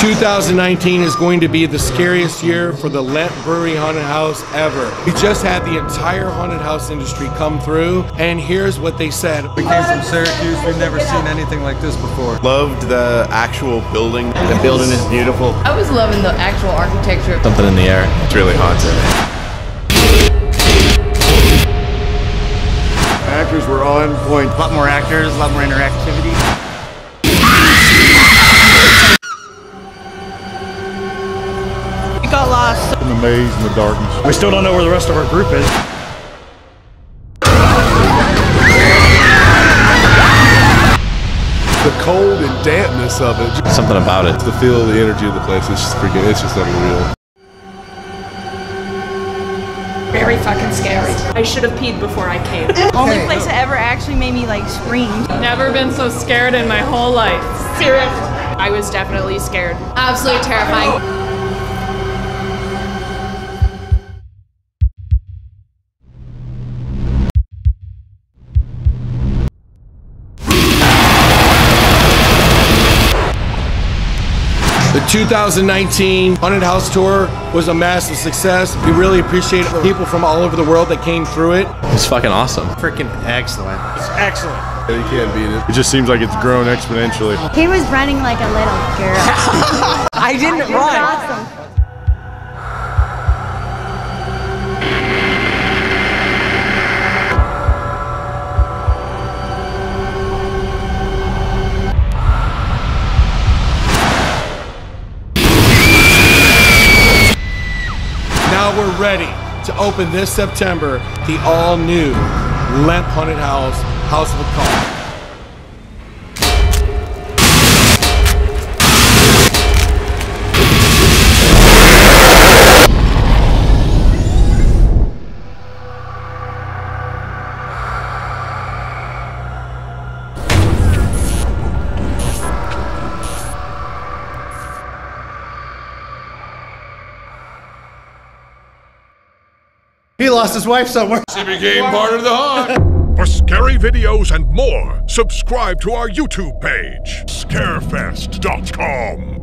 2019 is going to be the scariest year for the Lemp Brewery Haunted House ever. We just had the entire haunted house industry come through, and here's what they said. We came from Syracuse. We've never seen anything like this before. Loved the actual building. The building is beautiful. I was loving the actual architecture. Something in the air. It's really haunted. Actors were on point. A lot more actors, a lot more interactivity. Maze in the darkness. We still don't know where the rest of our group is. The cold and dampness of it. Something about it. The feel, of the energy of the place. It's just freaking. It's just unreal. Very fucking scary. I should have peed before I came. Only place that ever actually made me like scream. Never been so scared in my whole life. Serious. I was definitely scared. Absolutely terrifying. The 2019 Haunted House Tour was a massive success. We really appreciate the people from all over the world that came through it. It's fucking awesome. Freaking excellent. It's excellent. Yeah, you can't beat it. It just seems like it's grown exponentially. He was running like a little girl. I didn't It was awesome. Ready to open this September the all new Lemp Haunted House, House of Occult. He lost his wife somewhere. She became part of the haunt. For scary videos and more, subscribe to our YouTube page, scarefest.com.